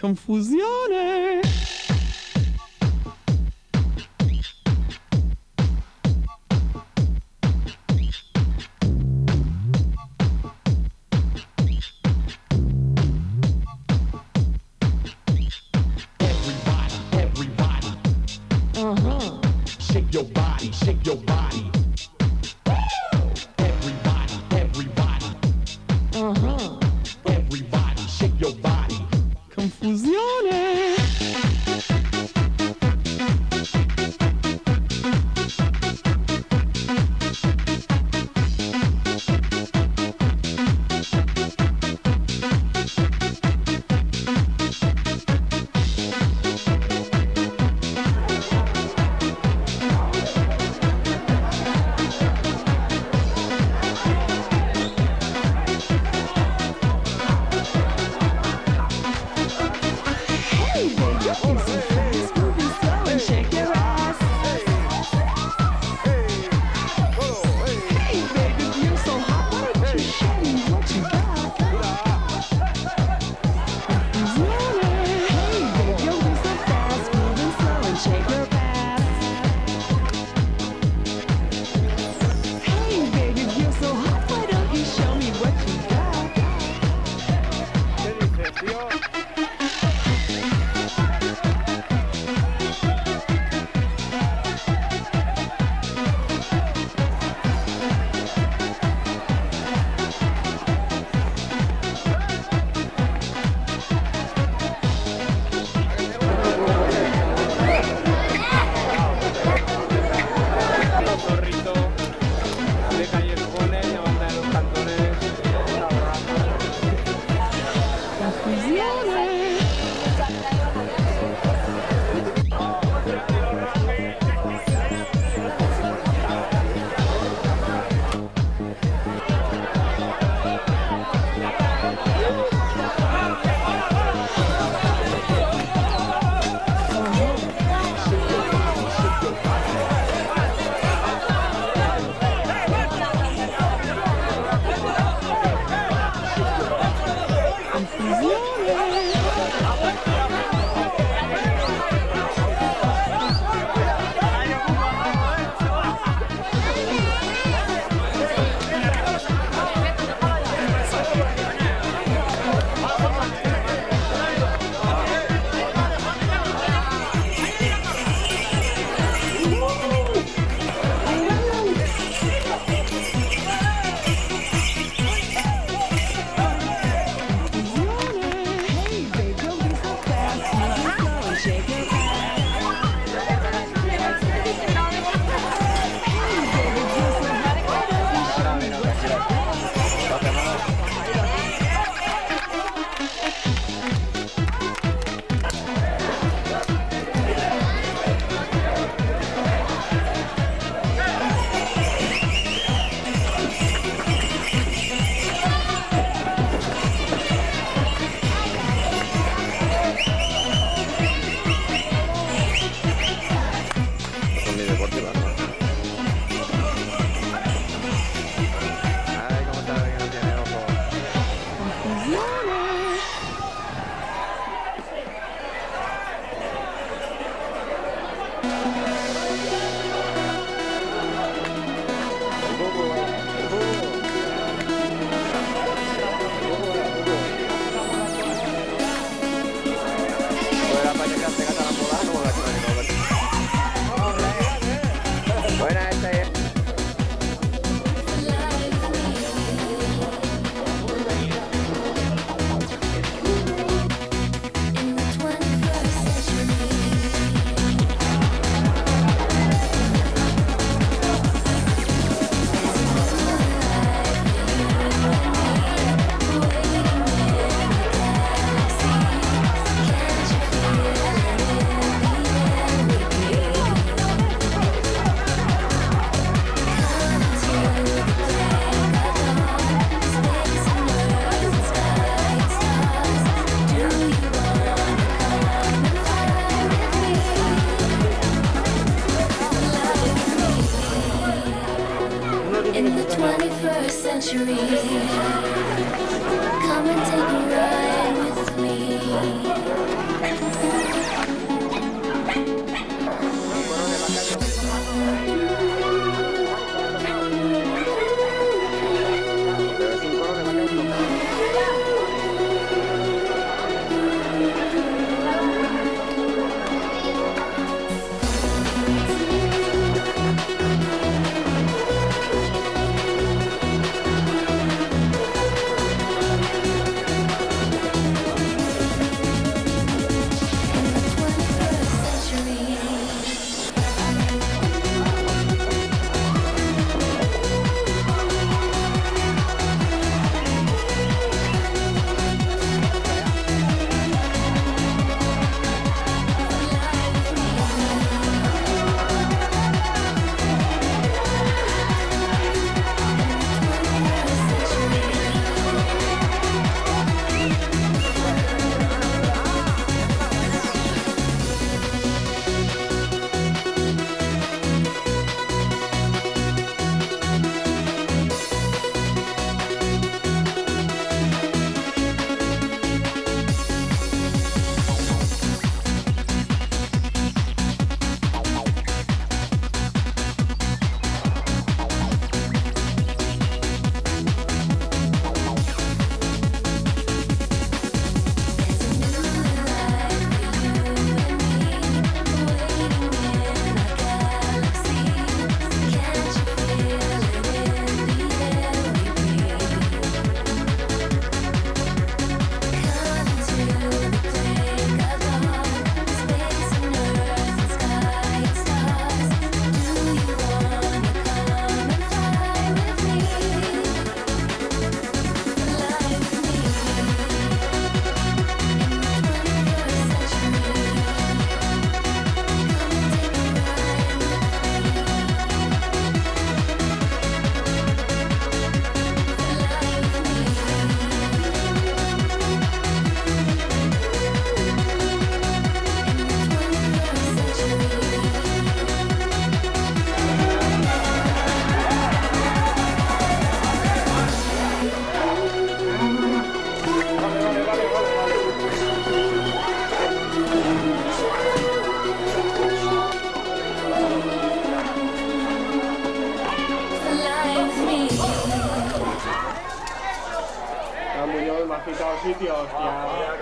Confusione. Everybody, everybody. Uh-huh. Shake your body, shake your body. Oh, in the 21st century. Come and take a ride with me. 好低调，低。